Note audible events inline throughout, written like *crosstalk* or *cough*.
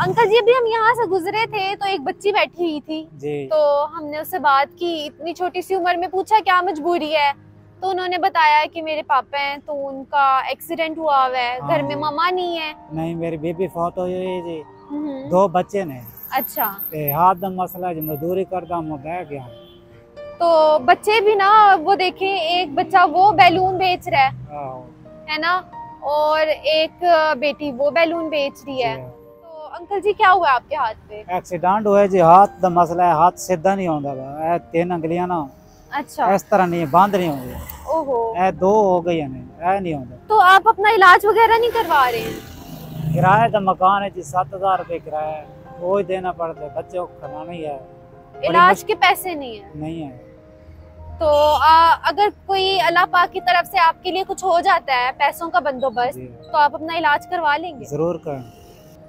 Uncle जी अभी हम यहाँ से गुजरे थे तो एक बच्ची बैठी हुई थी। जी। तो हमने उससे बात की इतनी छोटी सी उम्र में पूछा क्या मजबूरी है? तो उन्होंने बताया कि मेरे पापा हैं तो उनका एक्सीडेंट हुआ हुआ है। घर में हाँ। मामा नहीं है। नहीं मेरी बेबी फौत है जी। हम्म, दो बच्चे ने। अच्छा। हाथ दा मसला जी मजदूरी करदा मैं बह गया। तो बच्चे भी ना वो देखे एक बच्चा वो बैलून बेच रहा है। है। ना? और एक बेटी वो बैलून बेच रही है। अंकल जी क्या हुआ आपके हाथ पे? एक्सीडेंट होया जी हाथ दा मसला है हाथ सीधा नहीं होंदा वा ए तीन अंगलियाँ ना अच्छा। इस तरह नहीं बंद नहीं होंदी। ओहो। ए दो हो गई ने ए नहीं होंदा तो आप अपना इलाज वगैरह नहीं करवा रहे हैं? किराए दा मकान है जी सात हज़ार किराया है। वो ही देना पड़ता है बच्चों को खिलाना ही है। इलाज के पैसे नहीं है? नहीं है। तो आ, अगर कोई अल्लाह पाक की तरफ़ से आपके लिए कुछ हो जाता है पैसों का बंदोबस्त तो आप अपना इलाज करवा लेंगे? ज़रूर कर।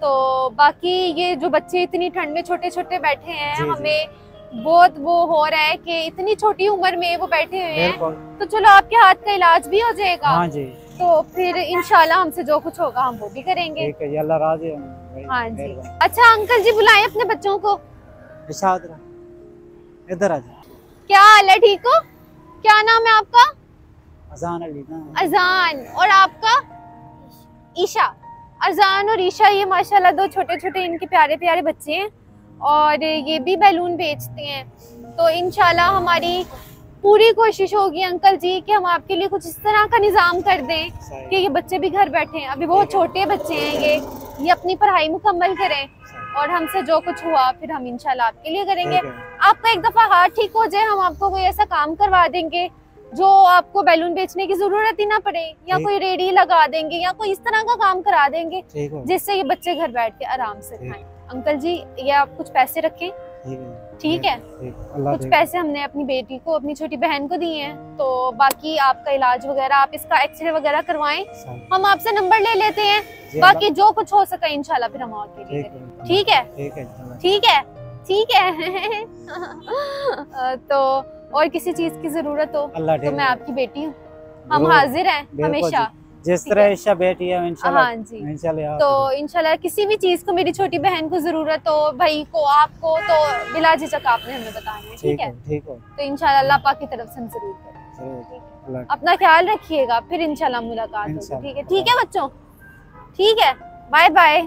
तो बाकी ये जो बच्चे इतनी ठंड में छोटे छोटे बैठे हैं जी, हमें जी। बहुत वो हो रहा है कि इतनी छोटी उम्र में वो बैठे हुए हैं। तो चलो आपके हाथ का इलाज भी हो जाएगा। हाँ जी। तो फिर इनशाला हमसे जो कुछ होगा हम वो भी करेंगे। हाँ जी अच्छा अंकल जी बुलाए अपने बच्चों को। इधर आ क्या हाल है ठीक हो? क्या नाम है आपका? अजान अली अजान। और आपका? ईशा। अजान और ईशा ये माशाल्लाह दो छोटे छोटे इनके प्यारे प्यारे बच्चे हैं और ये भी बैलून बेचते हैं। तो इंशाल्लाह हमारी पूरी कोशिश होगी अंकल जी कि हम आपके लिए कुछ इस तरह का निज़ाम कर दें कि ये बच्चे भी घर बैठे हैं। अभी बहुत छोटे बच्चे हैं ये। ये अपनी पढ़ाई मुकम्मल करें और हमसे जो कुछ हुआ फिर हम इनशाला आपके लिए करेंगे। आपका एक दफ़ा हाथ ठीक हो जाए हम आपको कोई ऐसा काम करवा देंगे। जो आपको बैलून बेचने की ज़रूरत ही ना पड़े या कोई रेडी लगा देंगे या कोई इस तरह का काम करा देंगे जिससे ये बच्चे घर बैठ के आराम से। खाएँ। अंकल जी ये आप कुछ पैसे रखें? ठीक है। कुछ पैसे हमने अपनी बेटी को अपनी छोटी बहन को दिए हैं तो बाकी आपका इलाज वगैरह आप इसका एक्सरे वगैरह करवाएँ। हम आपसे नंबर ले लेते हैं बाकी जो कुछ हो सका इंशाल्लाह फिर हम आपके लिए ठीक है ठीक है? ठीक है *laughs* तो और किसी चीज़ की ज़रूरत हो तो मैं आपकी बेटी हूँ। हम हाजिर हैं हमेशा। जिस तरह। ईशा बेटी है इंशाल्लाह हाँ जी। इंशाल्लाह तो इंशाल्लाह किसी भी चीज़ को मेरी छोटी बहन को ज़रूरत हो भाई को आपको तो बिला झिझक आपने हमें बताना है ठीक है? ठीक है। तो इंशाल्लाह अल्लाह पाक की तरफ़ से हम ज़रूर करें। अपना ख्याल रखिएगा फिर इंशाल्लाह मुलाकात होगी ठीक है? ठीक है बच्चों? ठीक है बाय बाय